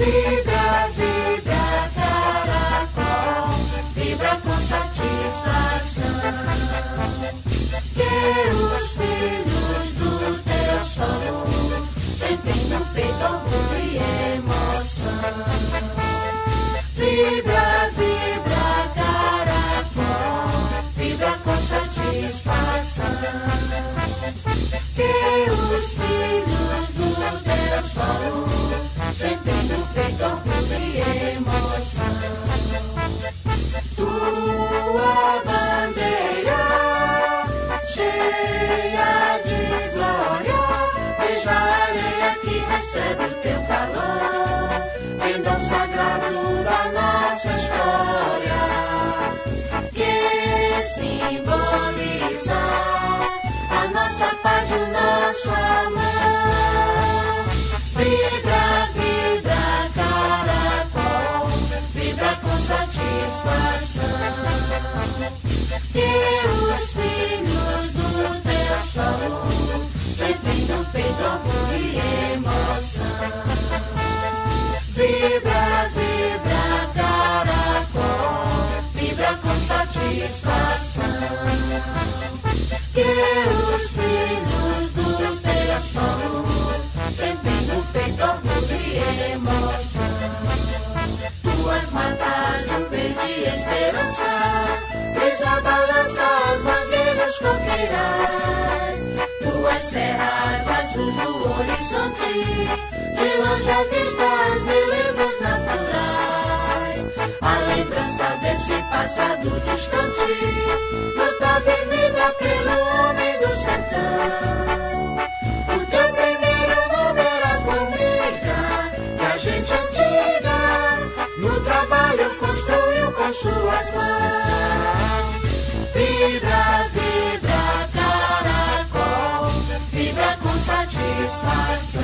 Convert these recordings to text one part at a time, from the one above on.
Vibra, simboliza a nossa paz e o nosso amor. Vibra, vibra, caracol, vibra com satisfação. Que Que os filhos do sol sentem no peito orgulho e emoção. Tuas matas um verde esperança, brisa balança as mangueiras coqueiras. Tuas serras azuis do horizonte, de longe vista as belezas naturais. Desse passado distante, luta vivida pelo homem do sertão. O teu primeiro nome era formiga, que a gente antiga no trabalho construiu com suas mãos. Vibra, vibra, caracol, vibra com satisfação.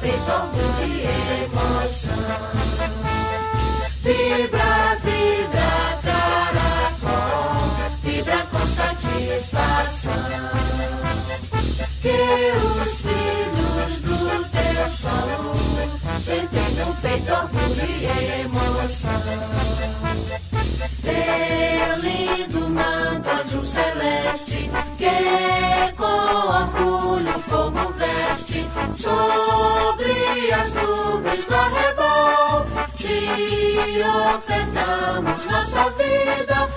Sentem ofertamos nossa vida,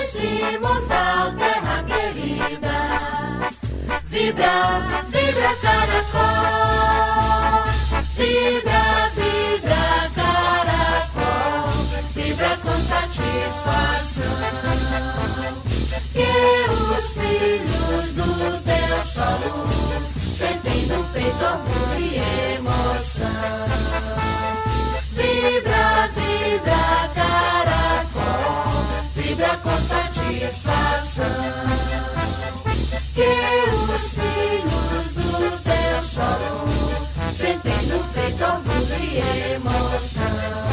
és imortal, terra querida. Vibra, vibra, caracol. Vibra, vibra, caracol. Vibra com satisfação. dias passam, que os filhos do teu sol, sentindo feito orgulho e emoção.